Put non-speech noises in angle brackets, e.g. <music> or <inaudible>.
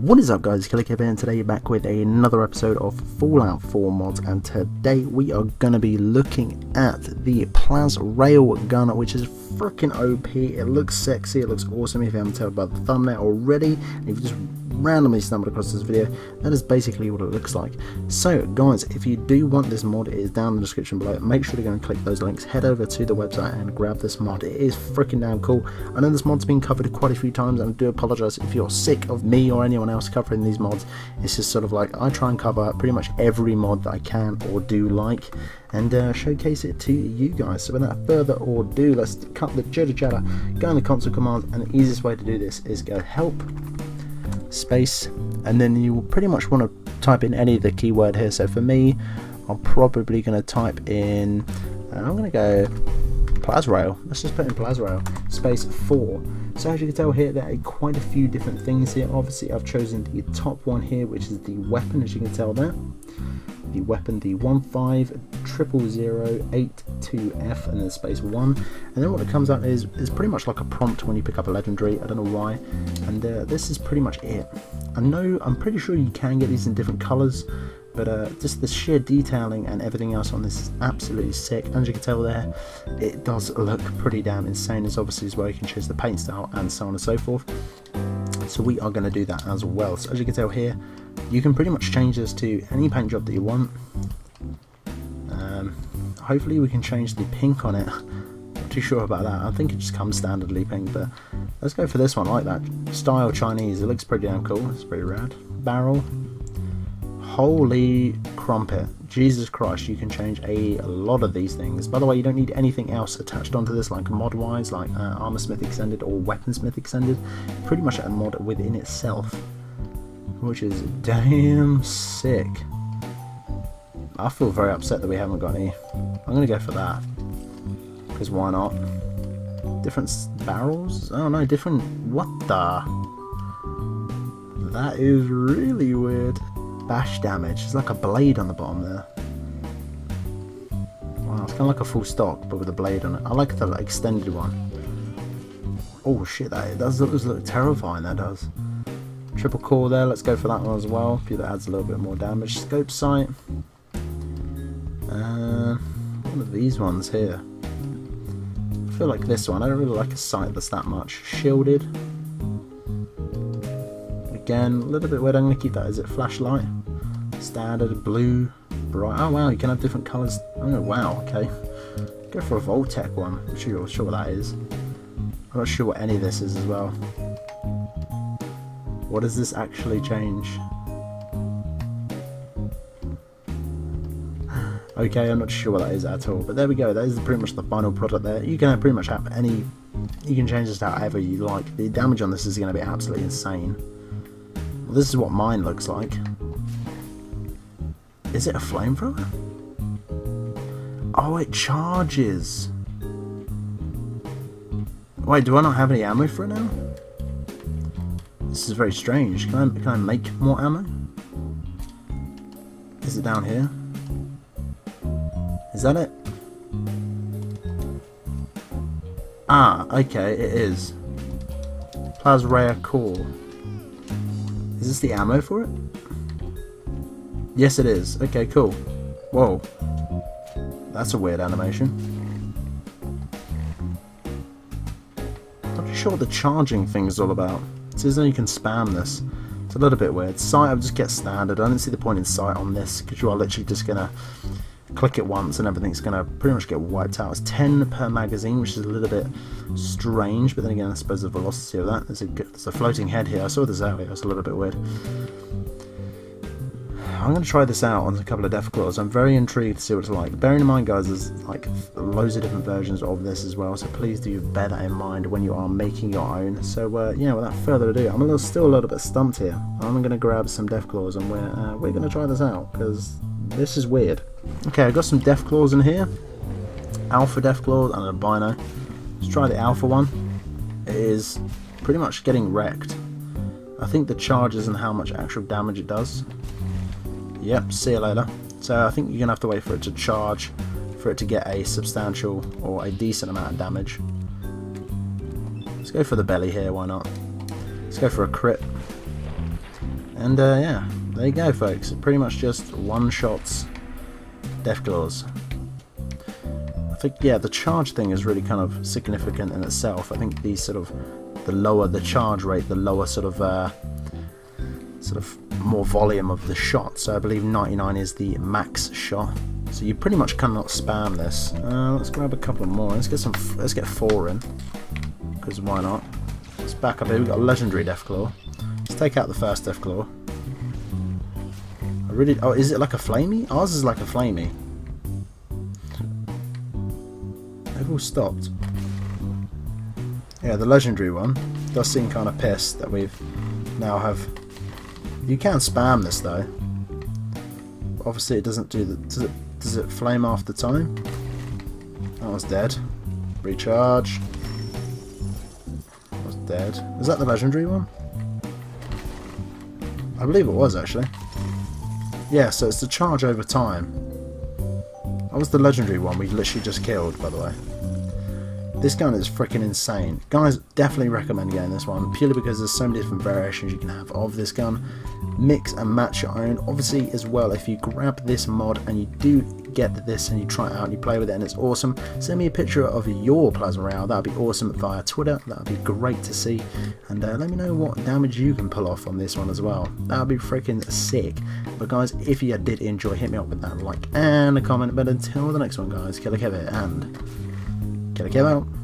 What is up guys, Kip here and today back with another episode of Fallout 4 mods and today we are going to be looking at the PlasRail gun which is freaking OP, it looks sexy, it looks awesome if you haven't told by the thumbnail already, if you just randomly stumbled across this video, that is basically what it looks like. So guys, if you do want this mod, it is down in the description below. Make sure to go and click those links, head over to the website and grab this mod. It is freaking damn cool. I know this mod's been covered quite a few times and I do apologise if you're sick of me or anyone else covering these mods. It's just sort of like I try and cover pretty much every mod that I can or do like and uh, showcase it to you guys. So without further ado, let's cut the chitter chatter, go the console commands, and the easiest way to do this is go help space and then you pretty much want to type in any of the keyword here. So for me I'm probably going to type in uh, I'm going to go PlasRail let's just put in PlasRail space 4 so as you can tell here there are quite a few different things here. Obviously I've chosen the top one here which is the weapon as you can tell there. The weapon the 1500082F and then space 1 and then what it comes out is is pretty much like a prompt when you pick up a legendary. I don't know why. And uh, this is pretty much it. I know I'm pretty sure you can get these in different colors but uh, just the sheer detailing and everything else on this is absolutely sick. As you can tell there it does look pretty damn insane. As obviously as well you can choose the paint style and so on and so forth. So we are going to do that as well. So as you can tell here you can pretty much change this to any paint job that you want. Um, hopefully we can change the pink on it. <laughs> Not too sure about that. I think it just comes standardly pink but let's go for this one. I like that. Style Chinese. It looks pretty damn cool. It's pretty rad. Barrel holy crumpet Jesus Christ, you can change a lot of these things. By the way, you don't need anything else attached onto this, like mod-wise, like uh, Armorsmith Extended or Weaponsmith Extended. Pretty much a mod within itself which is damn sick. I feel very upset that we haven't got any. I'm going to go for that. Because why not? Different barrels? Oh no, different... What the? That is really weird. Bash damage. It's like a blade on the bottom there. Wow, it's kind of like a full stock, but with a blade on it. I like the extended one. Oh shit, that does look, look terrifying, that does. Triple core there, let's go for that one as well. Feel that adds a little bit more damage. Scope sight. Uh, one of these ones here. I feel like this one. I don't really like a sight that's that much. Shielded. Again, a little bit weird. I'm going to keep that. Is it flashlight? Standard, blue, bright. Oh wow, you can have different colours. Oh wow, okay. Go for a Vault-Tec one. I'm sure sure what that is. I'm not sure what any of this is as well. What does this actually change? <sighs> okay, I'm not sure what that is at all, but there we go. That is pretty much the final product there. You can pretty much have any... You can change this however you like. The damage on this is going to be absolutely insane. Well, this is what mine looks like. Is it a flamethrower? Oh, it charges. Wait, do I not have any ammo for it now? This is very strange. Can I, can I make more ammo? Is it down here? Is that it? Ah, okay, it is. Plazraya core. Is this the ammo for it? Yes, it is. Okay, cool. Whoa. That's a weird animation. Not too sure what the charging thing is all about. It says you can spam this. It's a little bit weird. Sight, I'll just get standard. I don't see the point in sight on this because you are literally just going to click it once and everything's going to pretty much get wiped out. It's 10 per magazine, which is a little bit strange, but then again, I suppose the velocity of that. There's a, there's a floating head here. I saw this earlier. It's a little bit weird. I'm going to try this out on a couple of Deathclaws. I'm very intrigued to see what it's like. Bearing in mind, guys, there's like loads of different versions of this as well, so please do bear that in mind when you are making your own. So, uh, yeah, without further ado, I'm a little, still a little bit stumped here. I'm going to grab some Deathclaws and we're, uh, we're going to try this out, because this is weird. Okay, I've got some Deathclaws in here. Alpha Deathclaws and a albino. Let's try the Alpha one. It is pretty much getting wrecked. I think the charges and how much actual damage it does Yep, see you later. So I think you're going to have to wait for it to charge for it to get a substantial or a decent amount of damage. Let's go for the belly here, why not? Let's go for a crit. And uh, yeah, there you go, folks. Pretty much just one shots, Deathclaws. I think yeah, the charge thing is really kind of significant in itself. I think the sort of the lower the charge rate, the lower sort of uh, sort of more volume of the shot. So I believe 99 is the max shot. So you pretty much cannot spam this. Uh, let's grab a couple more. Let's get some. Let's get four in. Because why not? Let's back up here. We've got a legendary Deathclaw. Let's take out the first Deathclaw. I really. Oh, is it like a flamey? Ours is like a flamey. They've all stopped. Yeah, the legendary one does seem kind of pissed that we've now have. You can spam this though. Obviously, it doesn't do the. Does it does it flame after time? That was dead. Recharge. That was dead. Is that the legendary one? I believe it was actually. Yeah, so it's the charge over time. That was the legendary one we literally just killed, by the way. This gun is freaking insane. Guys, definitely recommend getting this one, purely because there's so many different variations you can have of this gun. Mix and match your own. Obviously, as well, if you grab this mod and you do get this and you try it out and you play with it and it's awesome, send me a picture of your Plasma Rail. That would be awesome via Twitter. That would be great to see. And uh, let me know what damage you can pull off on this one as well. That would be freaking sick. But guys, if you did enjoy, hit me up with that like and a comment. But until the next one, guys, Killer Kev and Killer Kev out.